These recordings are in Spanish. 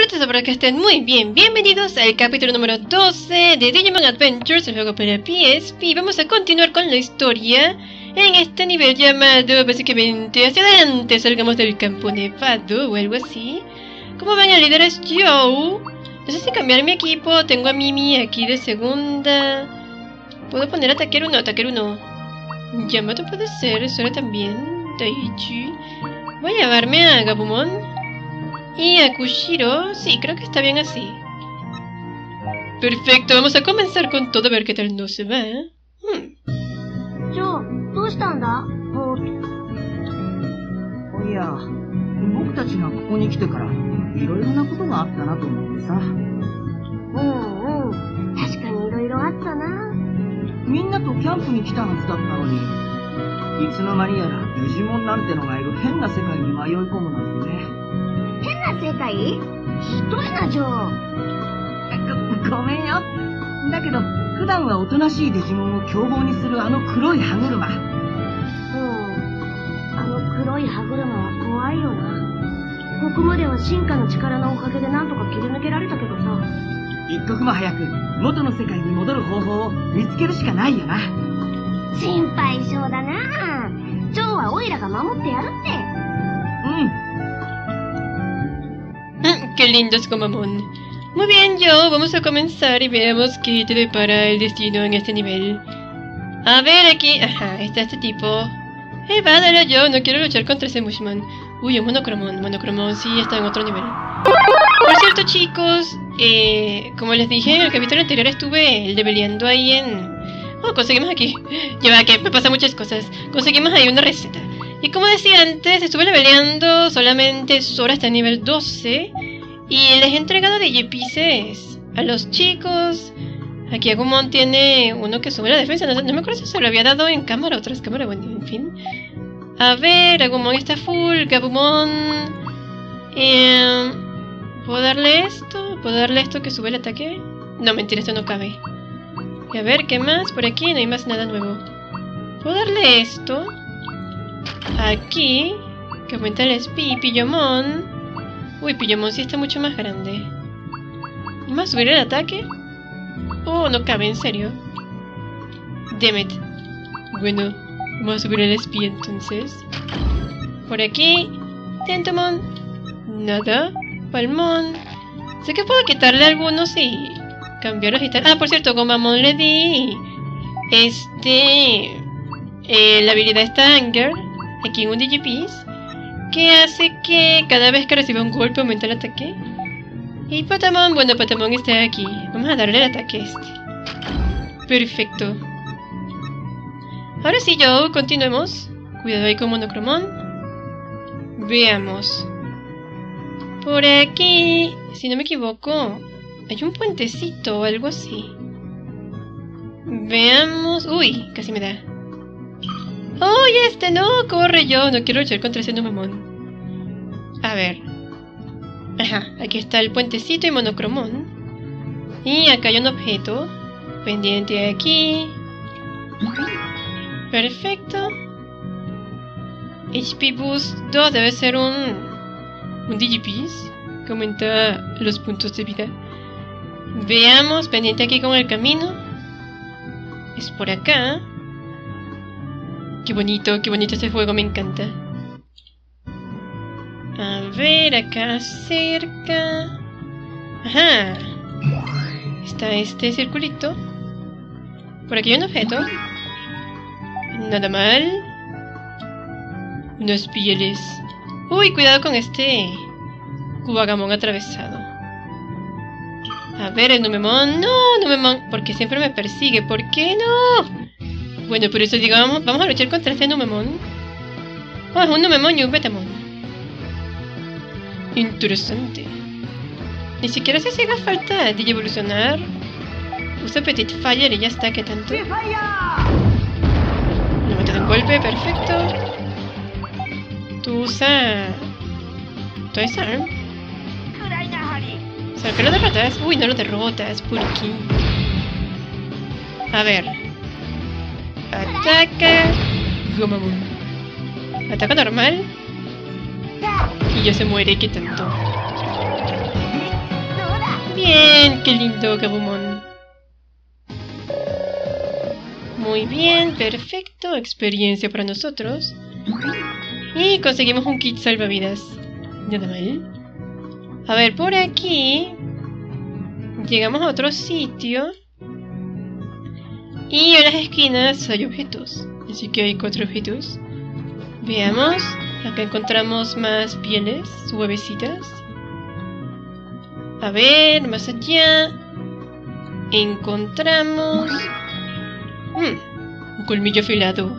Hola todos, espero que estén muy bien. Bienvenidos al capítulo número 12 de Digimon Adventures, el juego para PSP. Vamos a continuar con la historia en este nivel llamado básicamente hacia adelante. Salgamos del campo nevado o algo así. Como ven, el líder es Joe. No sé si cambiar mi equipo. Tengo a Mimi aquí de segunda. ¿Puedo poner a Takeru? No, Takeru no. Yamato puede ser, Sora también. Daichi. Voy a llevarme a Gabumon. Y a Kushiro, sí, creo que está bien así. Perfecto, vamos a comenzar con todo a ver qué tal no se va. ¿eh? Hmm. ジョー、どうしたんだぼーっいや、僕たちがここに来てから、いろいろなことがあったなと思ってさ。と。うんうん。確かに色々あったな。みんなとキャンプに来たはずだったのに、いつの間にやらデジモンなんてのがいる変な世界に迷い込むなんてね。変な世界ひどいな、ジョー。ご、ごめんよ。だけど、普段はおとなしいデジモンを凶暴にするあの黒い歯車。うん。あの黒い歯車は怖いよな。ここまでは進化の力のおかげでなんとか切り抜けられたけどさ。一刻も早く元の世界に戻る方法を見つけるしかないよな。心配性だな。ジョーはオイラが守ってやるって。うん。Qué lindos Gomamon. Muy bien, Joe, vamos a comenzar y veamos qué te depara el destino en este nivel. A ver aquí, ajá, está este tipo. Eh, va, dale yo, no quiero luchar contra ese Mushman. Uy, un monocromón, monocromón sí está en otro nivel. Por cierto, chicos, eh, como les dije en el capítulo anterior estuve leveleando ahí en... Oh, conseguimos aquí. Lleva que me pasan muchas cosas. Conseguimos ahí una receta. Y como decía antes, estuve leveleando solamente Sora hasta el nivel 12. Y les he entregado Digipices a los chicos. Aquí Agumon tiene uno que sube la defensa. No, me acuerdo si se lo había dado en cámara o tras cámara. Bueno, en fin. A ver, Agumon está full. Gabumon. Eh, ¿Puedo darle esto? ¿Puedo darle esto que sube el ataque? No, mentira, esto no cabe. Y a ver, ¿qué más? Por aquí no hay más nada nuevo. ¿Puedo darle esto? Aquí, que aumenta el speed, Pillomon. Uy, Pillomon sí está mucho más grande. ¿Y más subir el ataque? Oh, no cabe, en serio. Demet. Bueno, vamos a subir el speed entonces. Por aquí, Tentomon. Nada. Palmón. Sé que puedo quitarle algunos y cambiarlos y tal. Ah, por cierto, con Mamón le di este eh, la habilidad está Anger aquí en un Digipiece que hace que cada vez que reciba un golpe aumente el ataque. Y Patamon, bueno, Patamon está aquí. Vamos a darle el ataque este. Perfecto. Ahora sí, yo continuemos. Cuidado ahí con Monocromón. Veamos. Por aquí, si no me equivoco, hay un puentecito o algo así. Veamos. Uy, casi me da. ¡Uy, este no! ¡Corre yo! No quiero luchar contra ese Numemon. A ver. Ajá, aquí está el puentecito y monocromón. Y acá hay un objeto. Pendiente de aquí. Perfecto. HP Boost 2 debe ser un. un Digipiece. Que aumenta los puntos de vida. Veamos, pendiente aquí con el camino. Es por acá. Qué bonito, qué bonito este juego, me encanta. A ver, acá cerca. Ajá. Está este circulito. Por aquí hay un objeto. Nada mal. Unos pieles. Uy, cuidado con este Kubagamon atravesado. A ver, el Numemon. No, Numemon. Porque siempre me persigue. ¿Por qué no? Bueno, por eso digamos, vamos a luchar contra este Numemon. Oh, es un Numemon y un Betamon. Interesante. Ni siquiera sé si haga falta de evolucionar. Usa Petit Fire y ya está, ¿qué tanto? Le meto de un golpe, perfecto. Tú usa... Toy Arm. Sea, que lo derrotas. Uy, no lo derrotas, Puriki. A ver. Ataca. Gomamon. Ataca normal. Y ya se muere, ¿qué tanto? Bien, qué lindo Gabumon. Muy bien, perfecto. Experiencia para nosotros. Y conseguimos un kit salvavidas. Nada mal. A ver, por aquí... Llegamos a otro sitio. Y en las esquinas hay objetos. Así que hay cuatro objetos. Veamos. Acá encontramos más pieles suavecitas. A ver, más allá. Encontramos... Hmm, un colmillo afilado.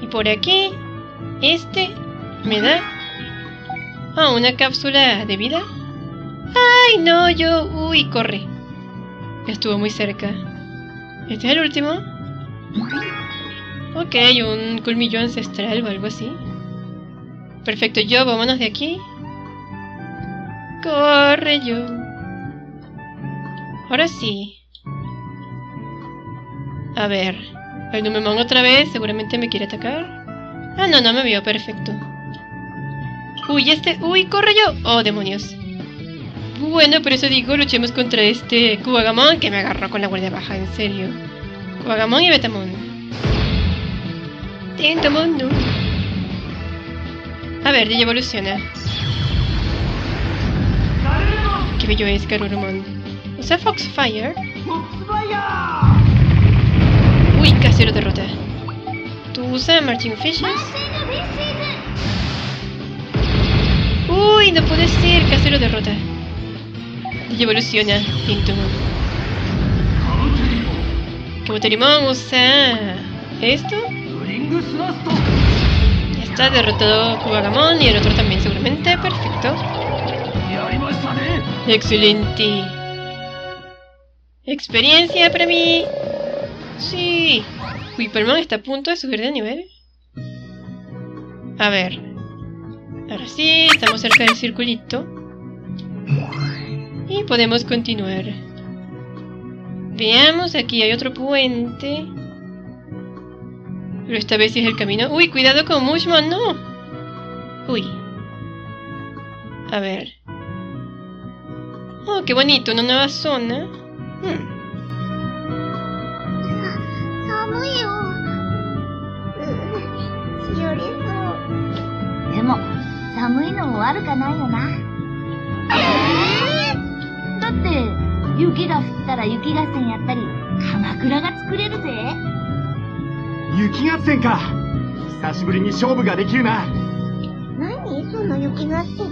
Y por aquí... Este me da... Ah, una cápsula de vida. ¡Ay, no! Yo... Uy, corre. Estuvo muy cerca. ¿Este es el último? Ok, un colmillo ancestral o algo así. Perfecto, yo, vámonos de aquí. Corre yo. Ahora sí. A ver. El Numemon otra vez seguramente me quiere atacar. Ah, no, no me vio, perfecto. Uy, este... Uy, corre yo. Oh, demonios. Bueno, por eso digo, luchemos contra este Kuwagamon que me agarró con la guardia baja, en serio. Kuwagamon y Betamon. Tentamon, no. A ver, ya evoluciona. Qué bello es Garurumon. Usa Foxfire. Uy, casi lo derrota. ¿Tú usa Marching Fishes? Uy, no puede ser, casi lo derrota. Evoluciona Tintumon. Kabuterimon usa... ¿Esto? Ya está derrotado Kuwagamon y el otro también seguramente. Perfecto. Excelente. Experiencia para mí. Sí. Whipperman está a punto de subir de nivel. A ver. Ahora sí, estamos cerca del circulito. Y podemos continuar. Veamos, aquí hay otro puente. Pero esta vez es el camino. ¡Uy, cuidado con Mushman! ¡No! Uy. A ver. Oh, qué bonito, una nueva zona. Hmm. 雪が降ったら雪合戦やったり、鎌倉が作れるぜ。雪合戦か久しぶりに勝負ができるな何その雪合戦って。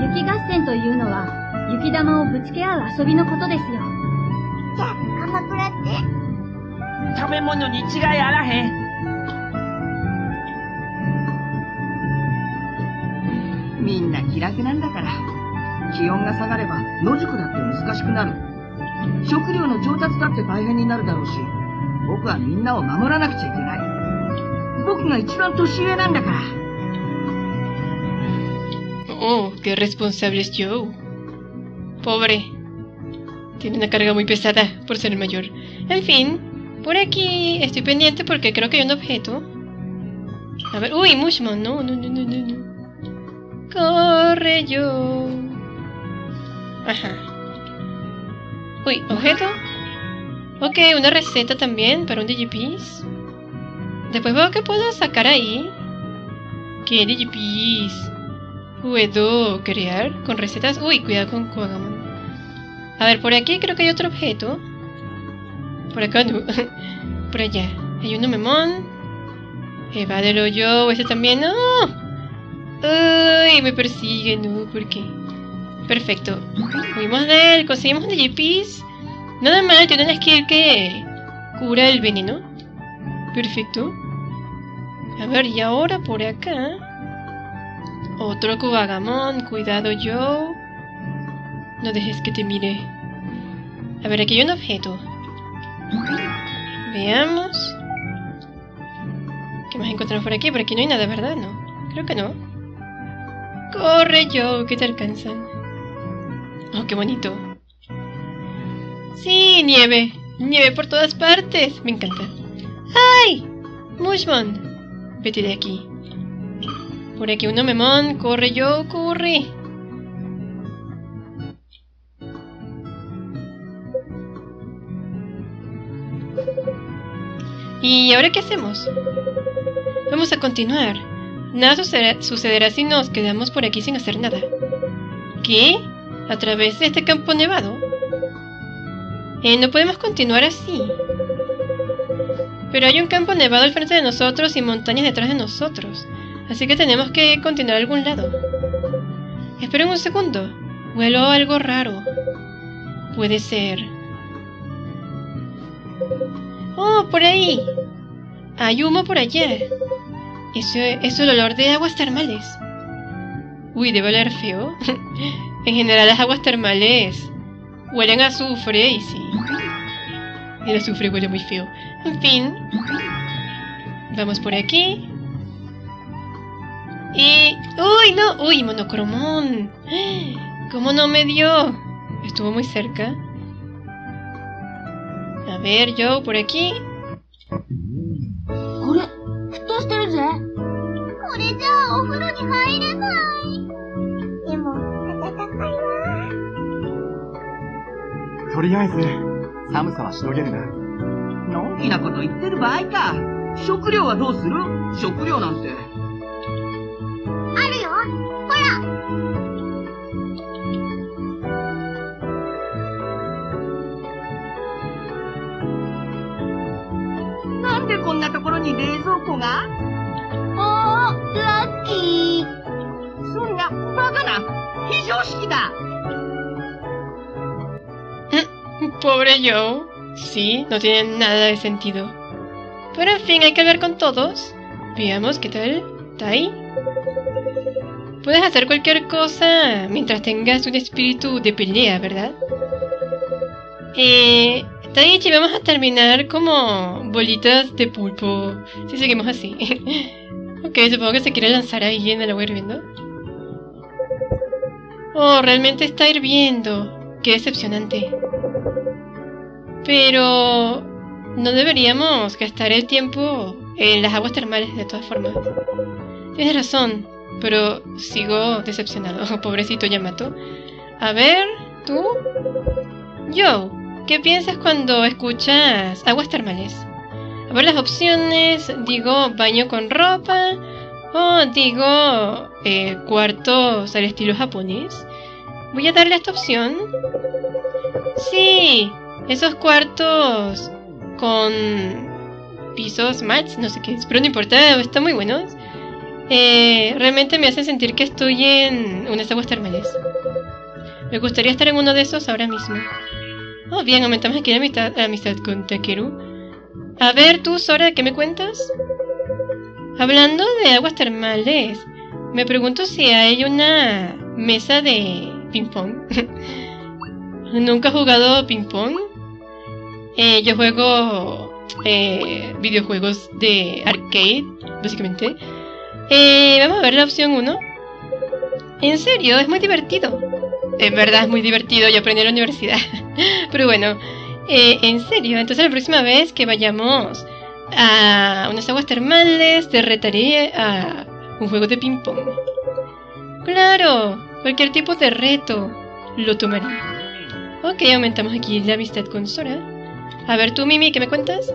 雪合戦というのは雪玉をぶつけ合う遊びのことですよじゃあ、鎌倉って？食べ物に違いあらへん。気温が下がれば野宿だって難しくなる。食料の調達だって大変になるだろうし、僕はみんなを守らなくちゃいけない。僕が一番年上なんだから。Oh, qué responsable es Joe. Pobre. Tiene una carga muy pesada por ser el mayor. En fin, por aquí estoy pendiente porque creo que hay un objeto. A ver, uy, Mushmon, no, no, no, no, no, no. Corre yo. Ajá. Uy, objeto. Ok, una receta también para un Digipiece. Después veo que puedo sacar ahí. ¿Qué Digipiece? Puedo crear con recetas. Uy, cuidado con Kuwagamon. A ver, por aquí creo que hay otro objeto. Por acá no. por allá. Hay un Numemon. Evádelo yo. Ese también. ¡No! Uy, me persigue. No, ¿por qué? Perfecto. Fuimos de él. Conseguimos un Digipiece. Nada mal, tiene una skill que cura el veneno. Perfecto. A ver, y ahora por acá. Otro Kuwagamon, cuidado yo. No dejes que te mire. A ver, aquí hay un objeto. Veamos. ¿Qué más encontramos por aquí? Por aquí no hay nada, ¿verdad? No. Creo que no. Corre yo, que te alcanzan. Oh, qué bonito. Sí, nieve. Nieve por todas partes. Me encanta. ¡Ay! Mushmon. Vete de aquí. Por aquí uno memón. Corre yo, corre. ¿Y ahora qué hacemos? Vamos a continuar. Nada sucederá, sucederá si nos quedamos por aquí sin hacer nada. ¿Qué? ¿A través de este campo nevado? Eh, no podemos continuar así. Pero hay un campo nevado al frente de nosotros y montañas detrás de nosotros. Así que tenemos que continuar a algún lado. Esperen un segundo. Huelo algo raro. Puede ser. ¡Oh, por ahí! Hay humo por allá. Eso es el olor de aguas termales. Uy, debe oler feo. en general las aguas termales huelen a azufre y sí. El azufre huele muy feo. En fin. Vamos por aquí. Y... ¡Uy, no! ¡Uy, monocromón! ¿Cómo no me dio? Estuvo muy cerca. A ver, yo por aquí. ことりあえず、寒さはしのげるな。のんきなこと言ってる場合か。食料はどうする？食料なんて。あるよ。ほら。なんでこんなところに冷蔵庫が？おー、ラッキー。そんな、バカな非常識だ Pobre Joe. Sí, no tiene nada de sentido. Pero en fin, hay que hablar con todos. Veamos qué tal. Tai. Puedes hacer cualquier cosa mientras tengas un espíritu de pelea, ¿verdad? Eh, Taichi, vamos a terminar como bolitas de pulpo. Si seguimos así. ok, supongo que se quiere lanzar ahí en el agua hirviendo. Oh, realmente está hirviendo. Qué decepcionante. Pero no deberíamos gastar el tiempo en las aguas termales de todas formas. Tienes razón, pero sigo decepcionado. Pobrecito Yamato. A ver, tú. Yo, ¿qué piensas cuando escuchas aguas termales? A ver las opciones. Digo baño con ropa. O digo eh, cuartos al estilo japonés. Voy a darle esta opción. Sí, esos cuartos con pisos mats, no sé qué es, pero no importa, están muy buenos. Eh, realmente me hacen sentir que estoy en unas aguas termales. Me gustaría estar en uno de esos ahora mismo. Oh, bien, aumentamos aquí la amistad, la amistad con Takeru. A ver, tú, Sora, ¿qué me cuentas? Hablando de aguas termales, me pregunto si hay una mesa de ping-pong. ¿Nunca he jugado ping-pong? Eh, yo juego eh, videojuegos de arcade, básicamente. Eh, vamos a ver la opción 1. En serio, es muy divertido. En verdad es muy divertido, yo aprendí en la universidad. Pero bueno, eh, en serio, entonces la próxima vez que vayamos a unas aguas termales, te retaré a un juego de ping-pong. Claro, cualquier tipo de reto lo tomaré. Ok, aumentamos aquí la amistad con Sora. A ver tú, Mimi, ¿qué me cuentas?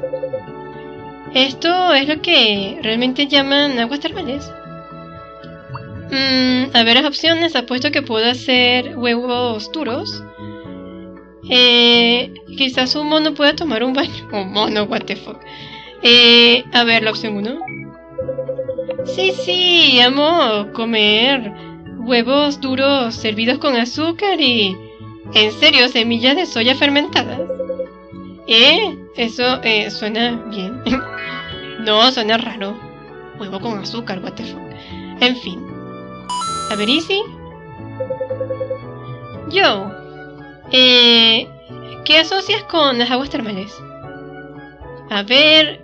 Esto es lo que realmente llaman aguas termales. Mm, a ver las opciones, apuesto que puedo hacer huevos duros. Eh, quizás un mono pueda tomar un baño. Un mono, what the fuck. Eh, a ver, la opción 1. Sí, sí, amo comer huevos duros servidos con azúcar y... En serio, semillas de soya fermentadas. ¿Eh? Eso eh, suena bien. no, suena raro. Huevo con azúcar, what the fuck. En fin. A ver, Easy. Yo. Eh, ¿Qué asocias con las aguas termales? A ver.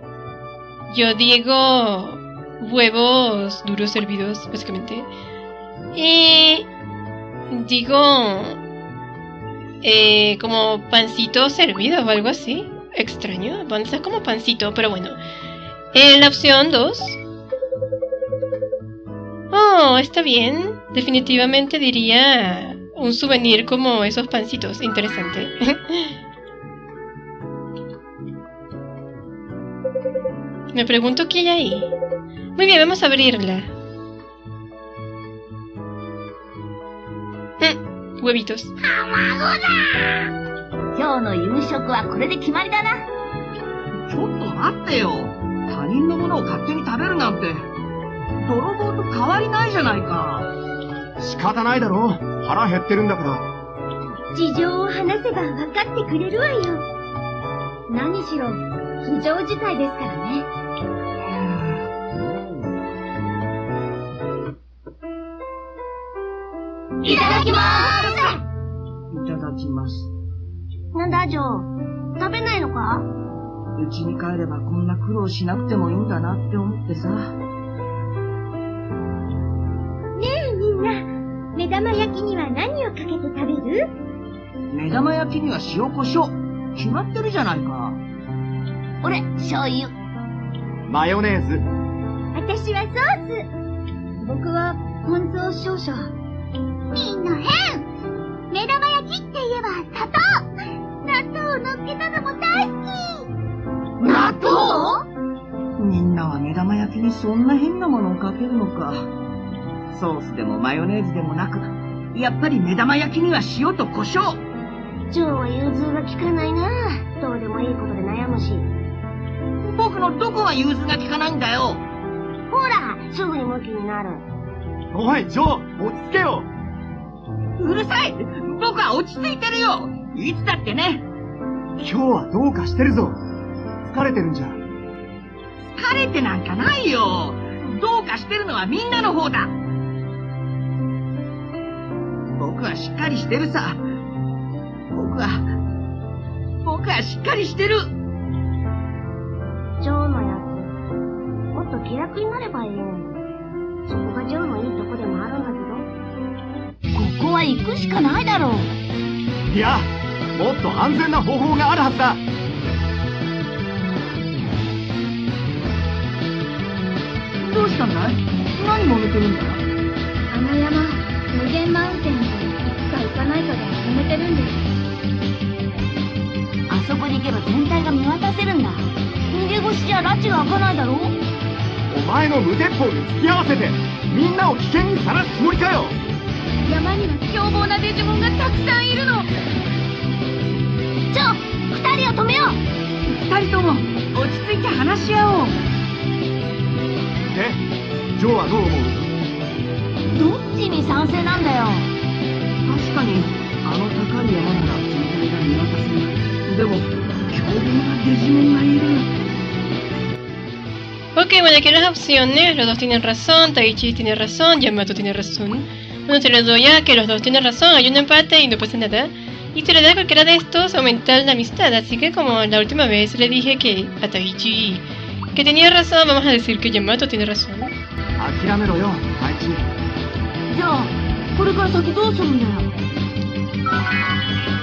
Yo digo huevos duros servidos, básicamente. Y digo eh, como pancito servido o algo así. Extraño. Es como pancito, pero bueno. En la opción 2. Oh, está bien. Definitivamente diría un souvenir como esos pancitos. Interesante. Me pregunto qué hay ahí. Muy bien, vamos a abrirla. Huevitos. 今日の夕食はこれで決まりだな。ちょっと待ってよ。他人のものを勝手に食べるなんて、泥棒と変わりないじゃないか。仕方ないだろ腹減ってるんだから。事情を話せば分かってくれるわよ。何しろ、非常事態ですからね。いただきまいただきます。なんだ、ジョー？食べないのか？うちに帰ればこんな苦労しなくてもいいんだなって思ってさ。す。ねえみんな、目玉焼きには何をかけて食べる？目玉焼きには塩コショウ。決まってるじゃないか。俺、醤油。マヨネーズ。私はソー僕は、ポン酢を少々。ス。みんな変目玉焼きって言えば砂糖納豆を乗っけたのも大好き納豆？みんなは目玉焼きにそんな変なものをかけるのか。ソースでもマヨネーズでもなく、やっぱり目玉焼きには塩と胡椒。ジョーは融通が利かないなどうでもいいことで悩むし。僕のどこが融通が利かないんだよ。ほら、すぐにムキになる。おい、ジョー、落ち着けようるさい僕は落ち着いてるよいつだってね今日はどうかしてるぞ疲れてるんじゃ。疲れてなんかないよどうかしてるのはみんなの方だ僕はしっかりしてるさ僕は、僕はしっかりしてるジョーのやつ。もっと気楽になればいいのに。そこがジョーのいいとこでもあるんだけど。は行くしかないだろう。いや、もっと安全な方法があるはずだどうしたんだい？何揉めてるんだ？あの山、無限マウンテンにいつか行かないとで揉めてるんです。あそこに行けば全体が見渡せるんだ。逃げ腰じゃ拉致が開かないだろうお前の無鉄砲に付き合わせて、みんなを危険にさらすつもりかよ山には凶暴なデジモンがたくさんいるのじゃあ、二人を止めよう二人とも落ち着いて話し合おうで、ジョーはどう思う？どっちに賛成なんだよ。確かにあの高い山なら全体が見渡せるでも凶暴なデジモンがいる Ok, bueno, aquí las opciones. Los dos tienen razón. Taichi tiene razón. Yamato tiene razón. Uno se los doy a que los dos tienen razón, hay un empate y no pasa nada. Y se le da a cualquiera de estos aumentar la amistad. Así que como la última vez le dije que Atahichi que tenía razón, vamos a decir que Yamato tiene razón.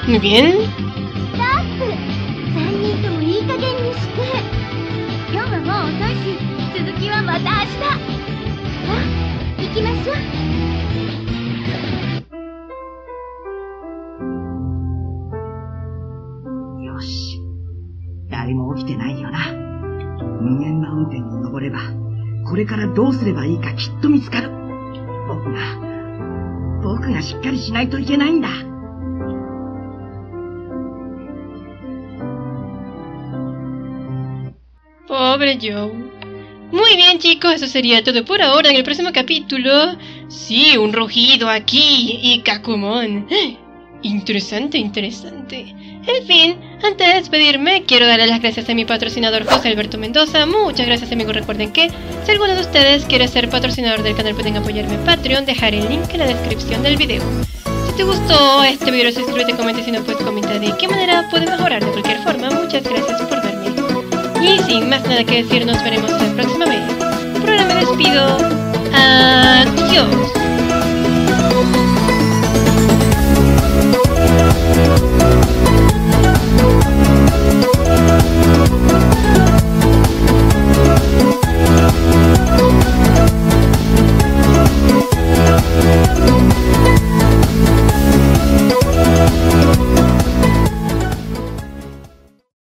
Muy bien. 誰も起きてないよな無限マウンテンに登ればこれからどうすればいいかきっと見つかる僕が僕がしっかりしないといけないんだ Pobre Joe. Muy bien chicos, eso sería todo por ahora. En el próximo capítulo... Sí, un rugido aquí y Kakumon. Interesante, interesante. En fin, antes de despedirme, quiero darle las gracias a mi patrocinador José Alberto Mendoza. Muchas gracias amigos. Recuerden que si alguno de ustedes quiere ser patrocinador del canal pueden apoyarme en Patreon. Dejaré el link en la descripción del video. Si te gustó este video, suscríbete, comenta si no puedes comentar de qué manera puede mejorar de cualquier forma. Muchas gracias por verme. Y sin más nada que decir, nos veremos la próxima vez. Por ahora me despido. Adiós.